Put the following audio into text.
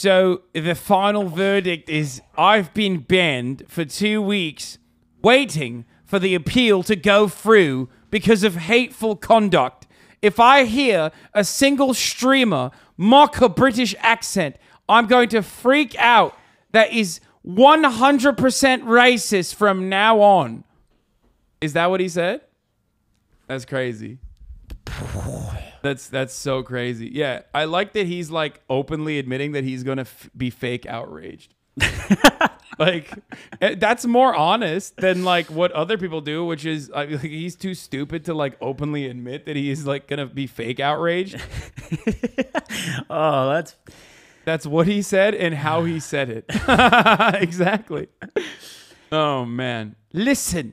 So the final verdict is I've been banned for two weeks waiting for the appeal to go through because of hateful conduct. If I hear a single streamer mock a British accent, I'm going to freak out. That is 100% racist from now on. Is that what he said? That's crazy. That's that's so crazy. Yeah, I like that he's like openly admitting that he's gonna f- be fake outraged. like eh, that's more honest than like what other people do, which is like, he's too stupid to like openly admit that he is like gonna be fake outraged. Oh, that's That's what he said and how he said it. exactly. Oh man. Listen,